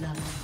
First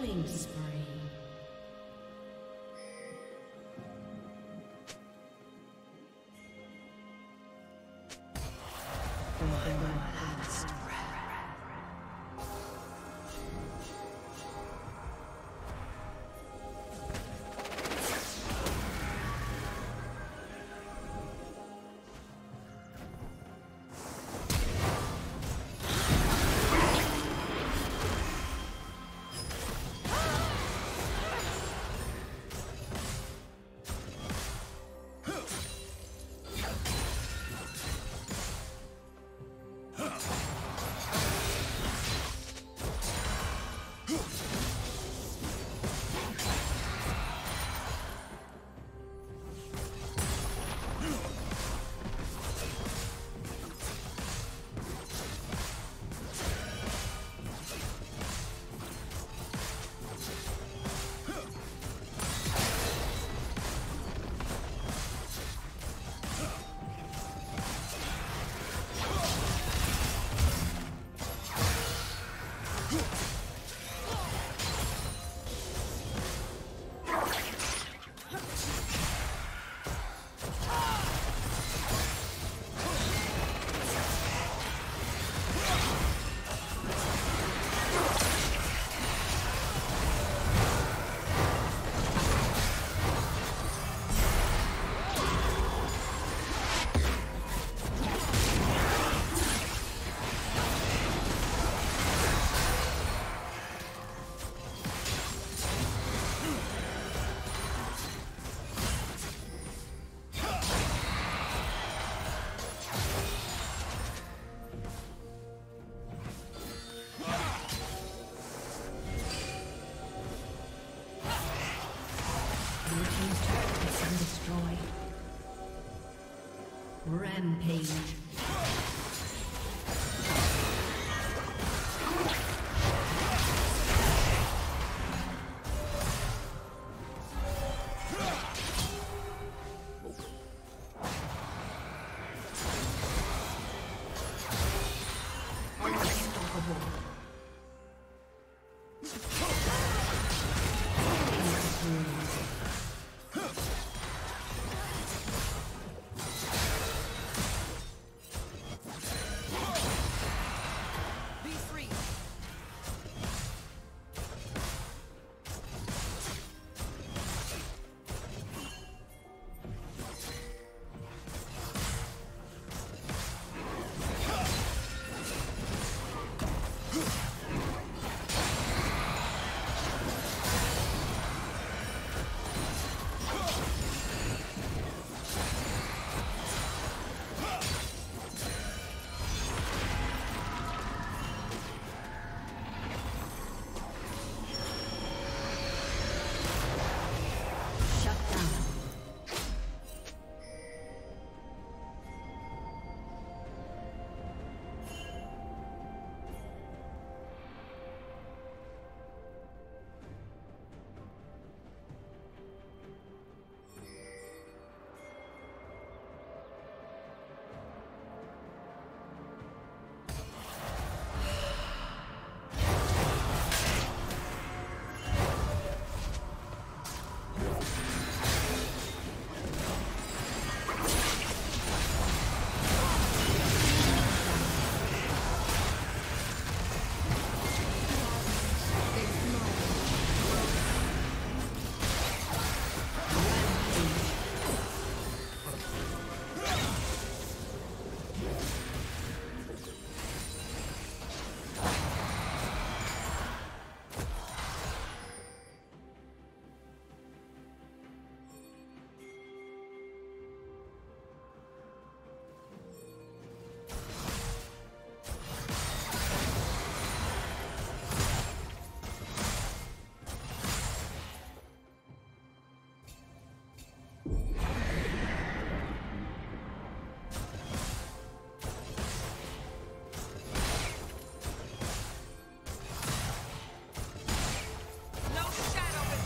Killing spree.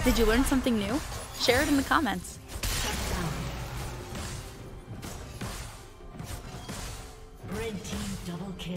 Did you learn something new? Share it in the comments. Red team double kill.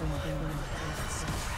Blue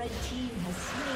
Red team has slain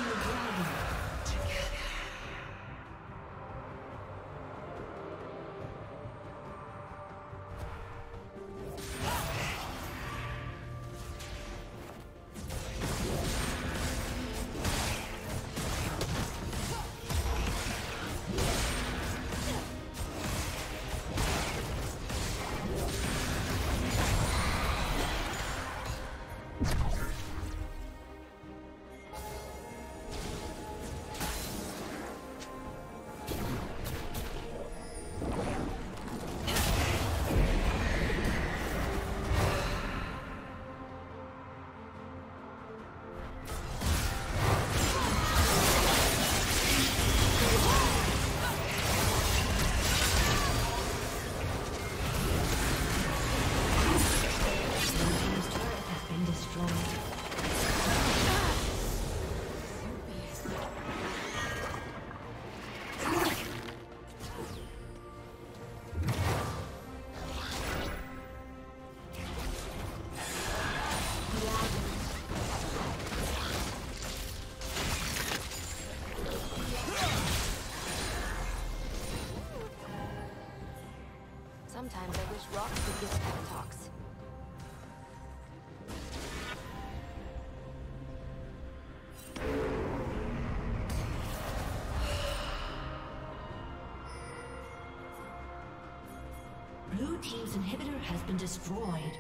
Blue team's inhibitor has been destroyed.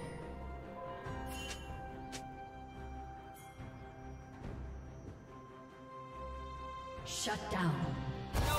Shut down. No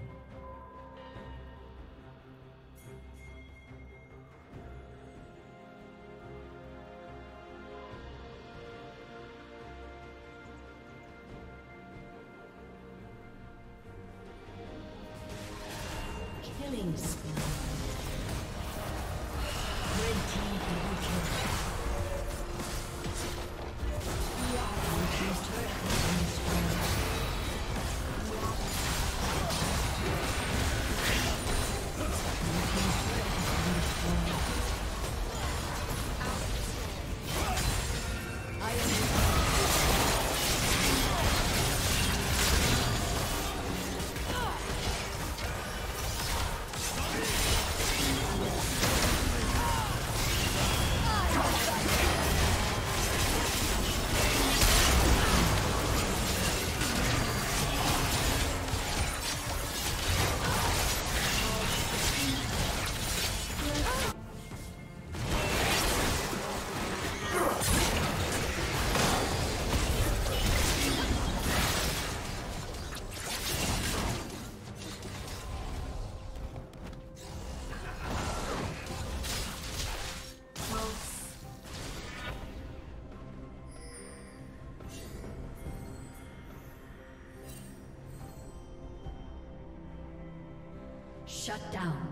Shut down.